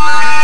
Bye.